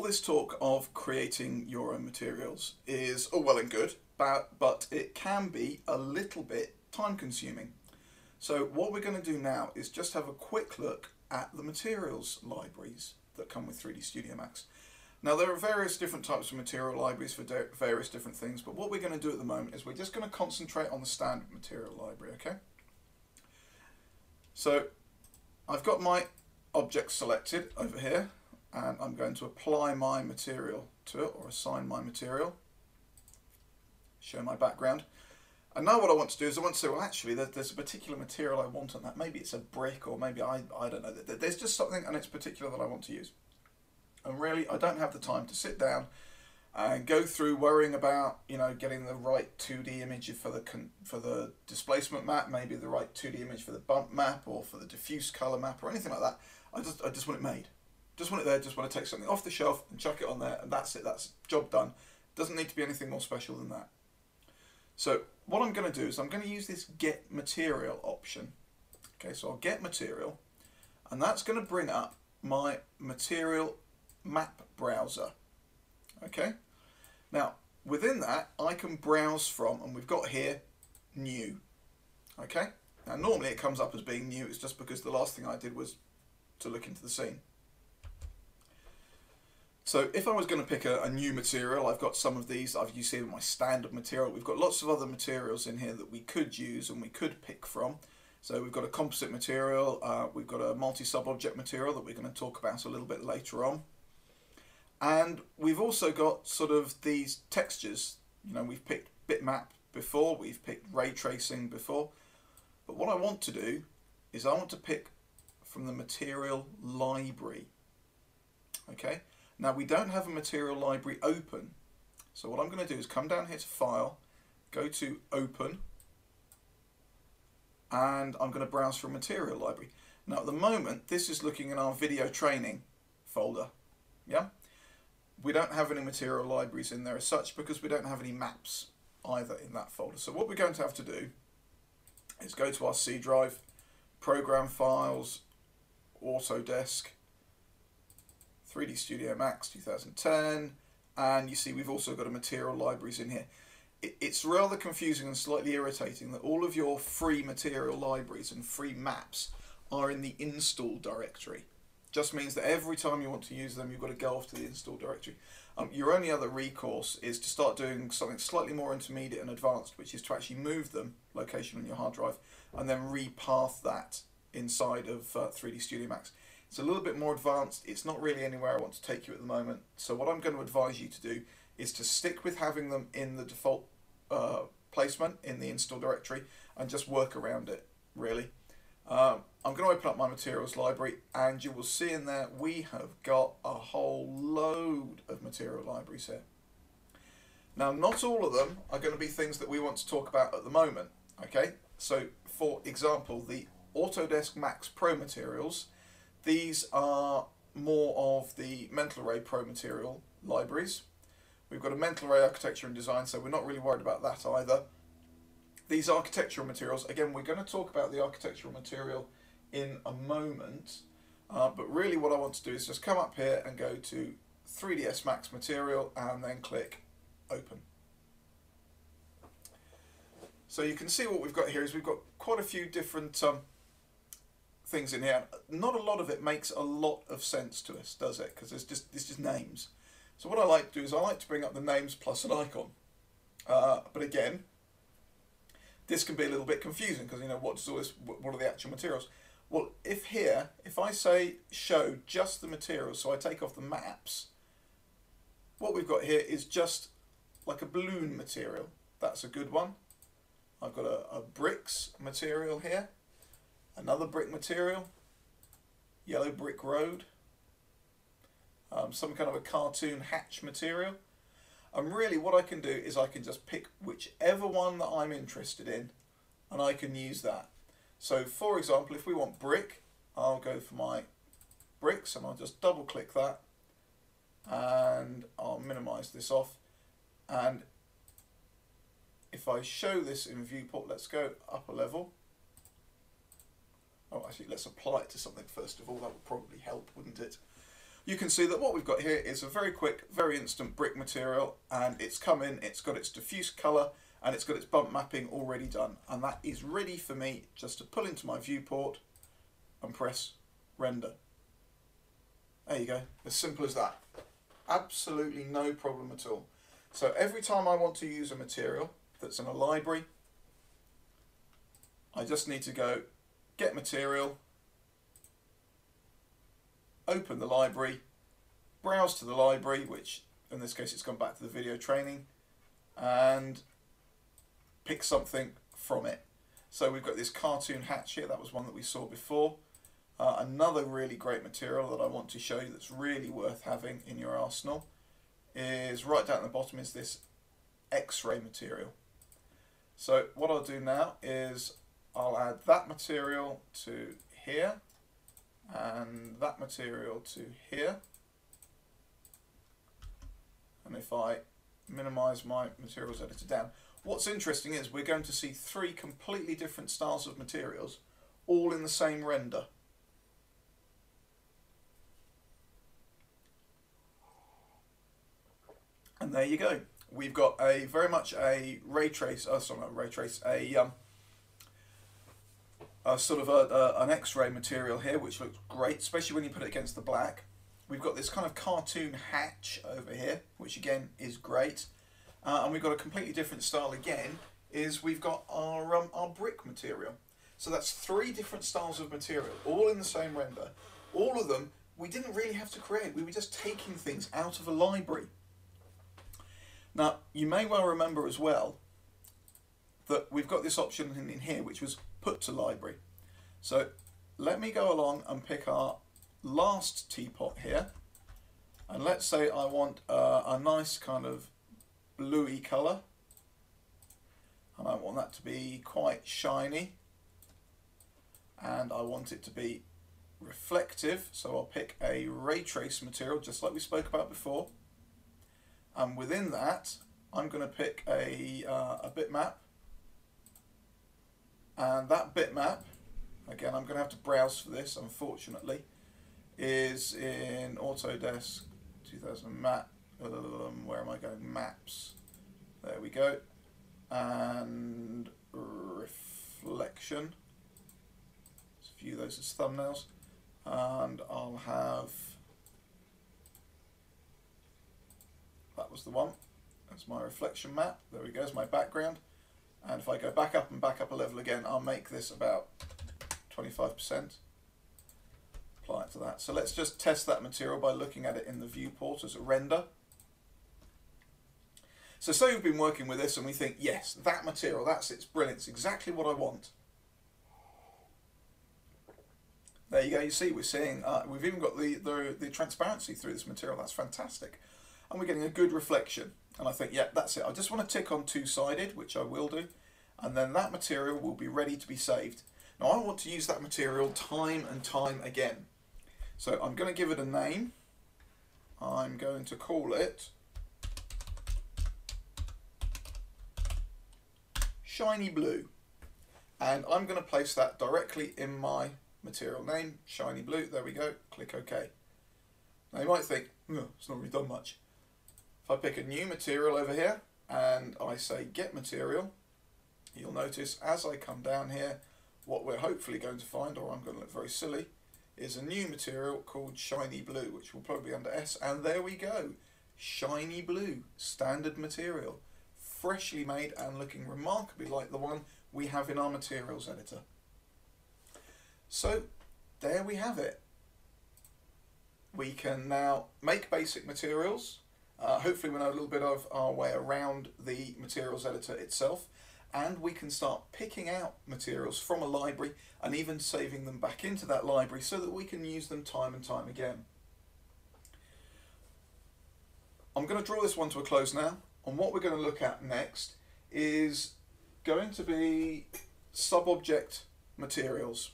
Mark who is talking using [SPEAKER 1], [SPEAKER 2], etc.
[SPEAKER 1] all this talk of creating your own materials is all well and good, but, but it can be a little bit time consuming. So what we're going to do now is just have a quick look at the materials libraries that come with 3D Studio Max. Now there are various different types of material libraries for various different things, but what we're going to do at the moment is we're just going to concentrate on the standard material library, okay? So I've got my object selected over here, and I'm going to apply my material to it, or assign my material, show my background. And now what I want to do is I want to say, well, actually, there's a particular material I want on that. Maybe it's a brick, or maybe I, I don't know. There's just something, and it's particular that I want to use. And really, I don't have the time to sit down and go through worrying about, you know, getting the right 2D image for the for the displacement map, maybe the right 2D image for the bump map, or for the diffuse color map, or anything like that. I just, I just want it made. Just want it there. Just want to take something off the shelf and chuck it on there, and that's it. That's job done. Doesn't need to be anything more special than that. So what I'm going to do is I'm going to use this get material option. Okay, so I'll get material, and that's going to bring up my material map browser. Okay, now within that I can browse from, and we've got here new. Okay, now normally it comes up as being new, it's just because the last thing I did was to look into the scene. So if I was going to pick a, a, new material, I've got some of these, I've used here my standard material. We've got lots of other materials in here that we could use and we could pick from. So we've got a composite material, uh, we've got a multi-sub-object material that we're going to talk about a little bit later on. And we've also got sort of these textures. You know, we've picked bitmap before, we've picked ray tracing before. But what I want to do is I want to pick from the material library. Okay. Now we don't have a material library open. So what I'm going to do is come down here to File, go to Open, and I'm going to browse for a material library. Now at the moment, this is looking in our video training folder. Yeah? We don't have any material libraries in there as such because we don't have any maps either in that folder. So what we're going to have to do is go to our C drive, Program Files, Autodesk, 3D Studio Max 2010, and you see we've also got a material libraries in here. it's rather confusing and slightly irritating that all of your free material libraries and free maps are in the install directory. Just means that every time you want to use them, you've got to go off to the install directory. Um, your only other recourse is to start doing something slightly more intermediate and advanced, which is to actually move them, location on your hard drive, and then repath that inside of uh, 3D Studio Max. It's a little bit more advanced. It's not really anywhere I want to take you at the moment. So what I'm going to advise you to do is to stick with having them in the default uh, placement in the install directory and just work around it, really. Um, I'm going to open up my materials library and you will see in there we have got a whole load of material libraries here. Now not all of them are going to be things that we want to talk about at the moment, okay? So for example, the Autodesk Max Pro materials these are more of the Mental Ray Pro material libraries. We've got a Mental Ray architecture and design, so we're not really worried about that either. These architectural materials, again, we're going to talk about the architectural material in a moment, uh, but really what I want to do is just come up here and go to 3ds Max material and then click open. So you can see what we've got here is we've got quite a few different um, things in here. Not a lot of it makes a lot of sense to us, does it? Because it's just it's just names. So what I like to do is I like to bring up the names plus an icon. Uh, but again, this can be a little bit confusing because you know what's all this? What are the actual materials? Well, if here, if I say show just the materials, so I take off the maps, what we've got here is just like a balloon material. That's a good one. I've got a, a bricks material here another brick material, yellow brick road, um, some kind of a cartoon hatch material. And really what I can do is I can just pick whichever one that I'm interested in and I can use that. So for example, if we want brick, I'll go for my bricks and I'll just double click that and I'll minimize this off. And if I show this in viewport, let's go up a level. Oh, actually, let's apply it to something first of all. That would probably help, wouldn't it? you can see that what we've got here is a very quick, very instant brick material and it's come in, it's got its diffuse colour and it's got its bump mapping already done and that is ready for me just to pull into my viewport and press render. There you go, as simple as that. Absolutely no problem at all. So every time I want to use a material that's in a library, I just need to go get material, open the library, browse to the library, which in this case it's gone back to the video training, and pick something from it. So we've got this cartoon hatch here, that was one that we saw before. Uh, another really great material that I want to show you that's really worth having in your arsenal is right down at the bottom is this x-ray material. So what I'll do now is I'll add that material to here and that material to here. And if I minimize my materials editor down what's interesting is we're going to see three completely different styles of materials all in the same render. And there you go. We've got a very much a ray trace oh sorry not ray trace a um, a sort of a, a, an x-ray material here which looks great especially when you put it against the black. We've got this kind of cartoon hatch over here which again is great. Uh, and we've got a completely different style again is we've got our um, our brick material. So that's three different styles of material all in the same render. All of them we didn't really have to create. We were just taking things out of a library. Now you may well remember as well that we've got this option in, in here which was put to library. So let me go along and pick our last teapot here. And let's say I want uh, a nice kind of bluey colour. And I want that to be quite shiny. And I want it to be reflective. So I'll pick a ray trace material, just like we spoke about before. And within that, I'm going to pick a, uh, a bitmap and that bitmap, again I'm going to have to browse for this unfortunately, is in Autodesk 2000 map, um, where am I going, maps, there we go, and reflection, let's view those as thumbnails, and I'll have, that was the one, that's my reflection map, there we go, is my background, I go back up and back up a level again, I'll make this about 25%. Apply it to that. So let's just test that material by looking at it in the viewport as a render. So say we've been working with this and we think, yes, that material, that's it's brilliant, it's exactly what I want. There you go, you see, we're seeing, uh, we've even got the, the, the transparency through this material, that's fantastic. And we're getting a good reflection. And I think, yeah, that's it. I just want to tick on two-sided, which I will do, and then that material will be ready to be saved. Now I want to use that material time and time again. So I'm going to give it a name. I'm going to call it shiny blue. And I'm going to place that directly in my material name, shiny blue. There we go. Click OK. Now you might think, it's not really done much. If I pick a new material over here and I say get material, you'll notice as I come down here, what we're hopefully going to find, or I'm going to look very silly, is a new material called Shiny Blue, which will probably be under S, and there we go. Shiny Blue, standard material, freshly made and looking remarkably like the one we have in our materials editor. So there we have it. We can now make basic materials, uh, hopefully we know a little bit of our way around the materials editor itself and we can start picking out materials from a library and even saving them back into that library so that we can use them time and time again. I'm going to draw this one to a close now and what we're going to look at next is going to be sub-object materials.